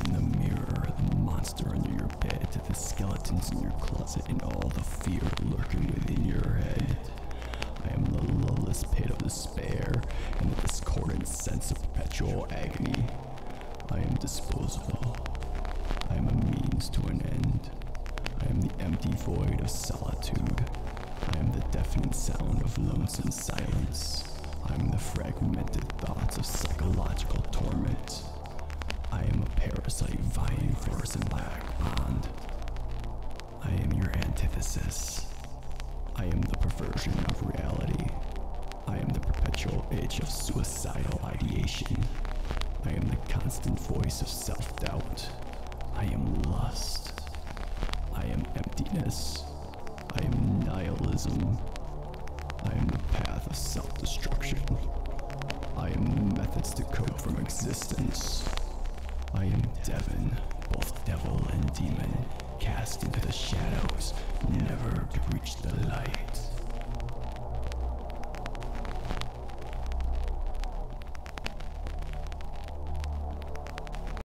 in the mirror, the monster under your bed, the skeletons in your closet, and all the fear lurking within your head. I am the lowless pit of despair and the discordant sense of perpetual agony. I am disposable. I am a means to an end. I am the empty void of solitude. I am the deafening sound of lonesome silence. I am the fragmented thoughts of psychological torment. Parasite vying for in black bond. I am your antithesis. I am the perversion of reality. I am the perpetual itch of suicidal ideation. I am the constant voice of self doubt. I am lust. I am emptiness. I am nihilism. I am the path of self destruction. I am methods to cope from existence. I am Devon, both devil and demon, cast into the shadows, never to reach the light.